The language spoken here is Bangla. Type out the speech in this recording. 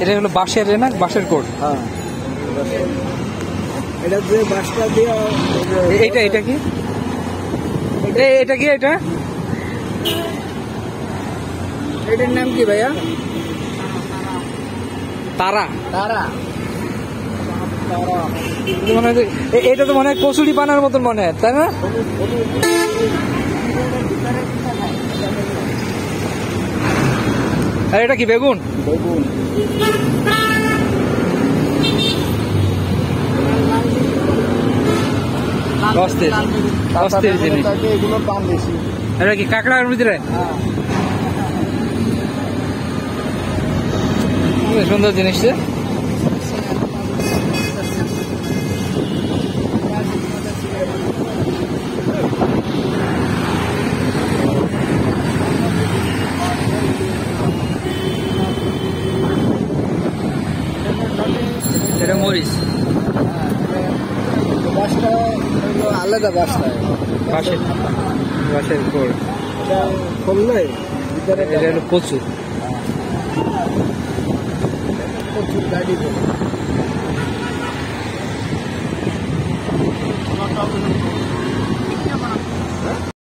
এটা হলো বাঁশের না? বাঁশের কোট। হ্যাঁ এটা যে বাসটা দিয়ে এ- এটা কি? এটা কি এটা? এটার নাম কি ভাইয়া? তারা। তারা। তারা এটা মনে হয় এটা তো মনে হয় কচুরি পানার মতন মনে হয় তাই না? আর এটা কি বেগুন? বেগুন। অস্থির অস্থির জিনিস। দাম বেশি। এটা কি কাঁকড়ার ভিতরে? হ্যাঁ। সুন্দর জিনিস মরিচ। আলাদা বাসটা। বাসের বাসের খোল। খোল নয় এটা হলো কচু। কচুর গাড়ি